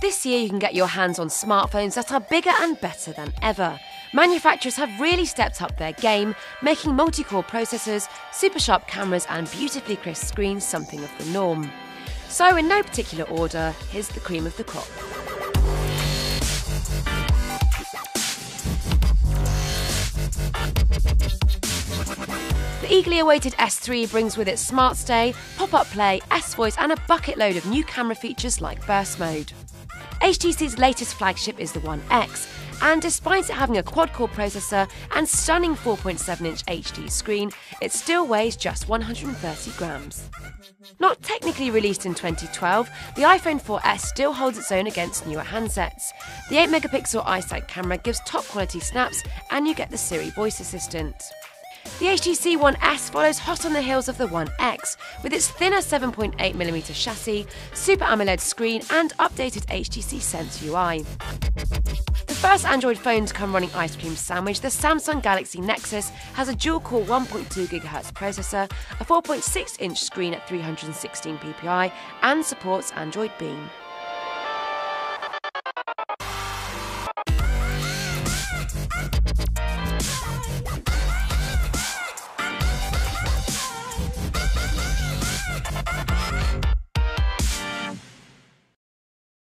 This year, you can get your hands on smartphones that are bigger and better than ever. Manufacturers have really stepped up their game, making multi core processors, super sharp cameras, and beautifully crisp screens something of the norm. So, in no particular order, here's the cream of the crop. The eagerly awaited S3 brings with it Smart Stay, pop up play, S Voice, and a bucket load of new camera features like Burst Mode. HTC's latest flagship is the One X, and despite it having a quad core processor and stunning 4.7 inch HD screen, it still weighs just 130 grams. Not technically released in 2012, the iPhone 4S still holds its own against newer handsets. The 8 megapixel iSight camera gives top quality snaps, and you get the Siri voice assistant. The HTC One S follows hot on the heels of the One X, with its thinner 7.8mm chassis, Super AMOLED screen, and updated HTC Sense UI. The first Android phone to come running Ice Cream Sandwich, the Samsung Galaxy Nexus, has a dual core 1.2 GHz processor, a 4.6 inch screen at 316 ppi, and supports Android Beam.